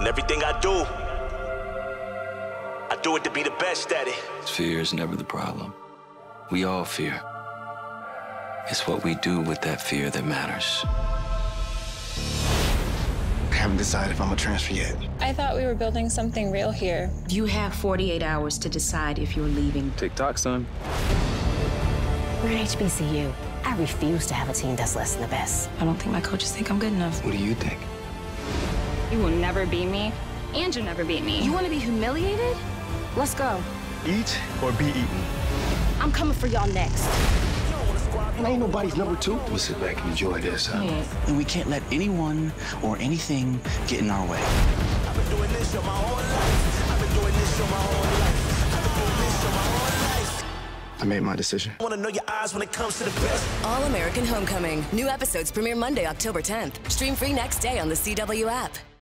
And everything I do, I do it to be the best at it. Fear is never the problem. We all fear. It's what we do with that fear that matters. I haven't decided if I'm gonna transfer yet. I thought we were building something real here. You have 48 hours to decide if you're leaving. TikTok, son. We're at HBCU. I refuse to have a team that's less than the best. I don't think my coaches think I'm good enough. What do you think? You will never beat me, and you'll never beat me. You want to be humiliated? Let's go. Eat or be eaten. I'm coming for y'all next. And ain't nobody's number two. We'll sit back and enjoy this, huh? And we can't let anyone or anything get in our way. I've been doing this your my whole life. I've been doing this your my whole life. I've been doing this your my whole life. I made my decision. I wanna know your eyes when it comes to the best. All American Homecoming. New episodes premiere Monday, October 10th. Stream free next day on the CW app.